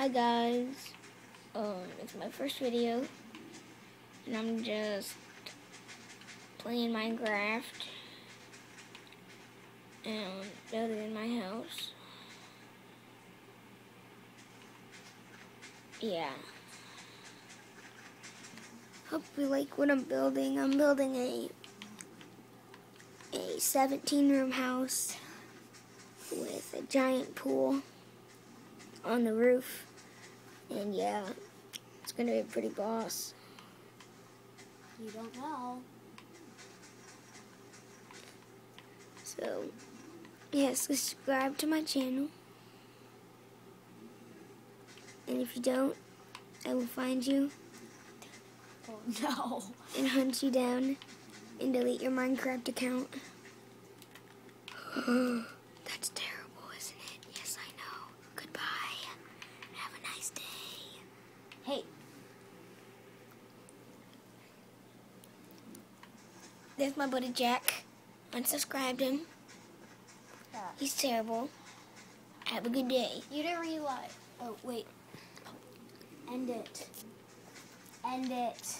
Hi guys, um, it's my first video, and I'm just playing Minecraft and building my house. Yeah. Hope you like what I'm building. I'm building a a 17 room house with a giant pool on the roof. And yeah, it's gonna be a pretty boss. You don't know. So, yeah, subscribe to my channel. And if you don't, I will find you Oh no. and hunt you down and delete your Minecraft account. That's terrible, isn't it? Yes, I know. Goodbye. Have a nice day. Hey, There's my buddy Jack. Unsubscribed him. yeah. He's terrible. Have a good day. you didn't realize. Oh, wait. End it. End it.